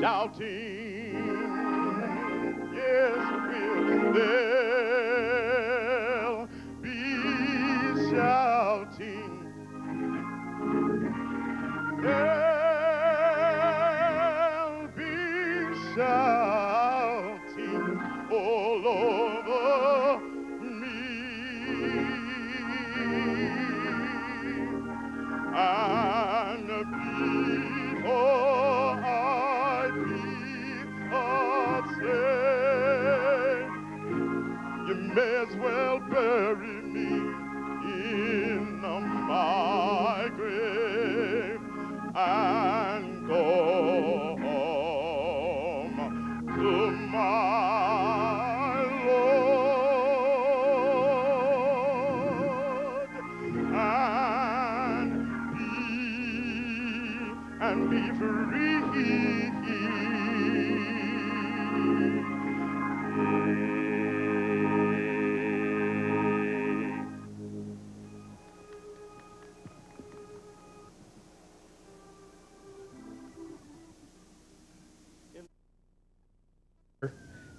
shouting. Yes, we'll there you may as well bury me in my grave and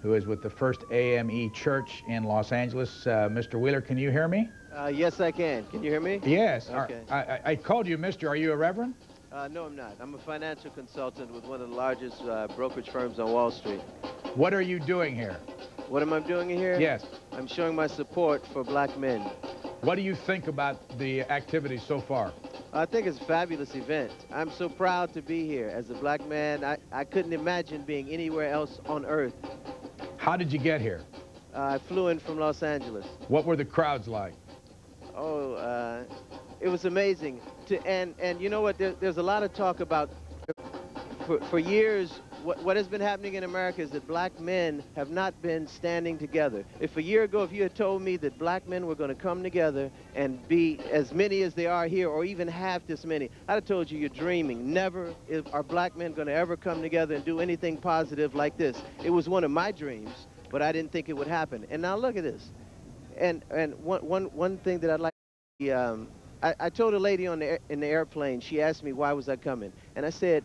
who is with the First AME Church in Los Angeles. Uh, Mr. Wheeler, can you hear me? Uh, yes, I can. Can you hear me? Yes. Okay. I, I, I called you Mr. Are you a reverend? Uh, no, I'm not. I'm a financial consultant with one of the largest uh, brokerage firms on Wall Street. What are you doing here? What am I doing here? Yes. I'm showing my support for black men. What do you think about the activities so far? I think it's a fabulous event. I'm so proud to be here. As a black man, I, I couldn't imagine being anywhere else on earth. How did you get here? Uh, I flew in from Los Angeles. What were the crowds like? Oh, uh, it was amazing. To, and, and you know what? There, there's a lot of talk about, for, for years, what, what has been happening in America is that black men have not been standing together. If a year ago, if you had told me that black men were going to come together and be as many as they are here, or even half this many, I'd have told you you're dreaming. Never are black men going to ever come together and do anything positive like this. It was one of my dreams, but I didn't think it would happen. And now look at this. And, and one, one, one thing that I'd like um, I, I told a lady on the, in the airplane, she asked me why was I coming. And I said,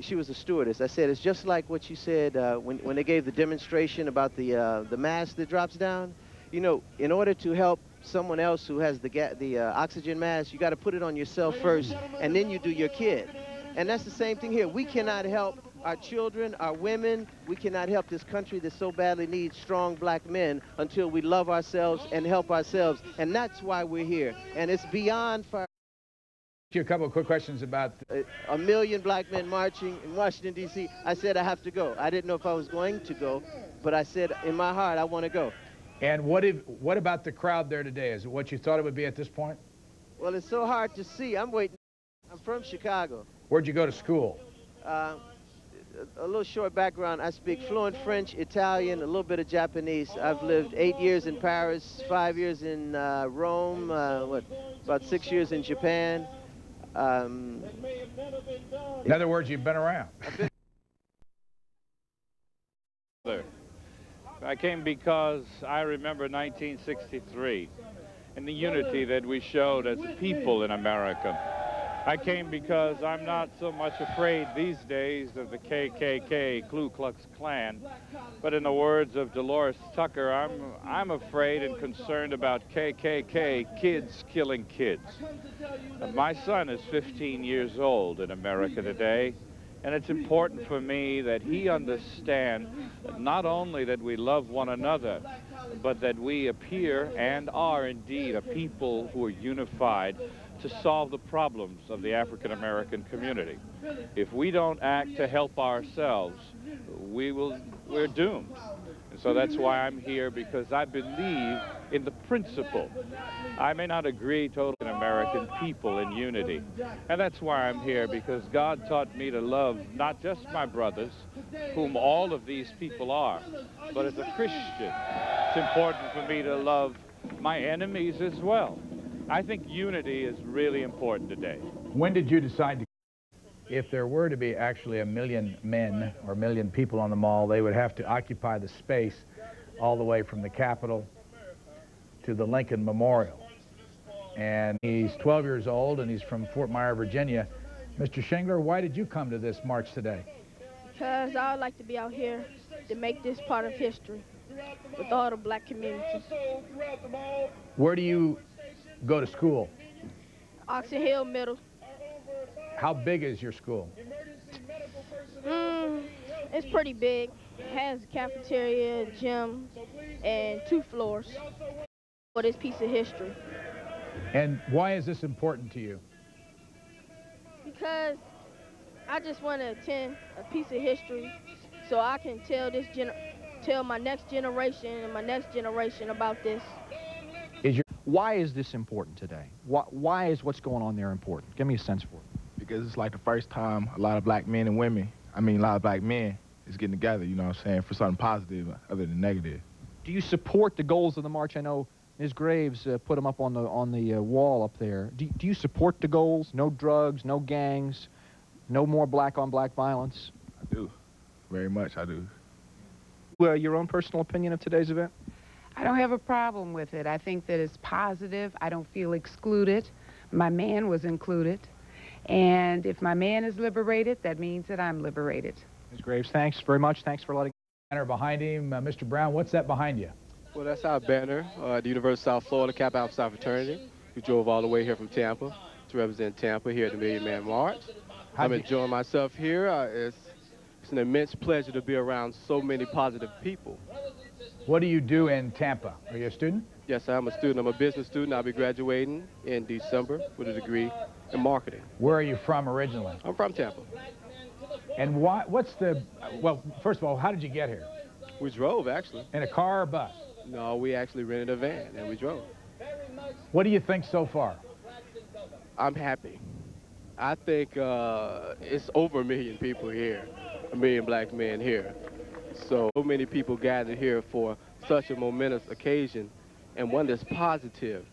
she was a stewardess. I said, it's just like what you said uh, when, when they gave the demonstration about the, uh, the mask that drops down. You know, in order to help someone else who has the, the uh, oxygen mask, you got to put it on yourself first, and then you do your kid. And that's the same thing here. We cannot help our children, our women. We cannot help this country that so badly needs strong black men until we love ourselves and help ourselves. And that's why we're here. And it's beyond a couple of quick questions about a, million black men marching in Washington, D.C. I said I have to go. I didn't know if I was going to go, but I said in my heart I want to go. and what if, what about the crowd there today? Is it what you thought it would be at this point? Well, it's so hard to see. I'm waiting. I'm from Chicago. Where'd you go to school? Uh, a a little short background. I speak fluent French, Italian, a little bit of Japanese. I've lived eight years in Paris, five years in uh, Rome, uh, what, about six years in Japan. Um, In other words, you've been around. I came because I remember 1963 and the unity that we showed as a people in America. I came because I'm not so much afraid these days of the KKK, Ku Klux Klan, but in the words of Delores Tucker, I'm, I'm afraid and concerned about KKK, kids killing kids. My son is 15 years old in America today, and it's important for me that he understand not only that we love one another, but that we appear and are indeed a people who are unified to solve the problems of the African American community. If we don't act to help ourselves, we will, we're doomed. And so that's why I'm here because I believe in the principle. I may not agree totally with American people in unity. And that's why I'm here because God taught me to love not just my brothers, whom all of these people are, but as a Christian, it's important for me to love my enemies as well. I think unity is really important today. When did you decide to? If there were to be actually a million men or a million people on the mall, they would have to occupy the space all the way from the Capitol to the Lincoln Memorial. And he's 12 years old and he's from Fort Myer, Virginia. Mr. Shingler, why did you come to this march today? Because I would like to be out here to make this part of history with all the black community. Where do you go to school? Oxon Hill Middle. How big is your school? Mm, it's pretty big. It has a cafeteria, gym, and two floors for this piece of history. And why is this important to you? Because I just want to attend a piece of history so I can tell this gener tell my next generation and my next generation about this. Why is this important today? Why, why is what's going on there important? Give me a sense for it. because it's like the first time a lot of black men and women, I mean, a lot of black men is getting together, you know what I'm saying, for something positive other than negative. Do you support the goals of the march? I know Ms. Graves uh, put them up on the on the uh, wall up there. Do, do you support the goals? No drugs, no gangs, no more black on black violence. I do. Very much, I do. Well, your own personal opinion of today's event? I don't have a problem with it. I think that it's positive. I don't feel excluded. My man was included. And if my man is liberated, that means that I'm liberated. Ms. Graves, thanks very much. Thanks for letting. banner behind him, uh, Mr. Brown? What's that behind you? Well, that's our banner uh, at the University of South Florida Kappa Alpha Psi Fraternity. We drove all the way here from Tampa to represent Tampa here at the Million Man March. How'd I'm enjoying myself here. Uh, it's, it's an immense pleasure to be around so many positive people. What do you do in Tampa? Are you a student? Yes, I'm a student. I'm a business student. I'll be graduating in December with a degree in marketing. Where are you from originally? I'm from Tampa. And why, what's the, well, first of all, how did you get here? We drove, actually. In a car or bus? No, we actually rented a van and we drove. What do you think so far? I'm happy. I think uh, it's over a million people here, a million black men here. So, many people gathered here for such a momentous occasion and one that's positive